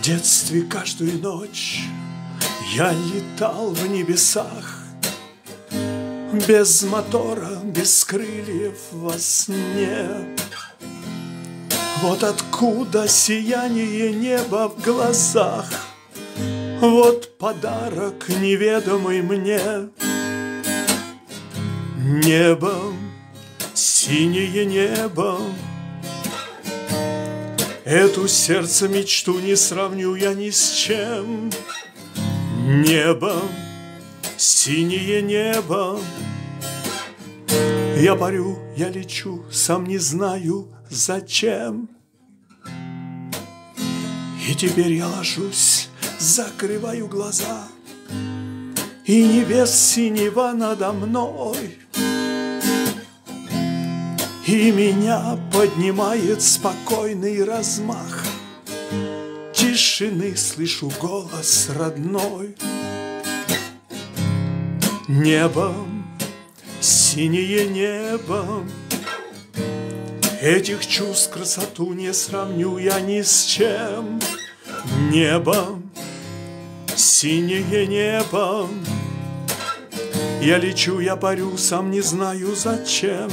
детстве каждую ночь я летал в небесах Без мотора, без крыльев во сне. Вот откуда сияние неба в глазах Вот подарок неведомый мне. Небо, синее небо Эту сердце мечту не сравню я ни с чем. Небо, синее небо. Я парю, я лечу, сам не знаю зачем. И теперь я ложусь, закрываю глаза. И небес синего надо мной И меня поднимает спокойный размах тишины слышу голос родной. Небо, синее небо, Этих чувств красоту не сравню я ни с чем. Небо, синее небо, Я лечу, я парю, сам не знаю зачем.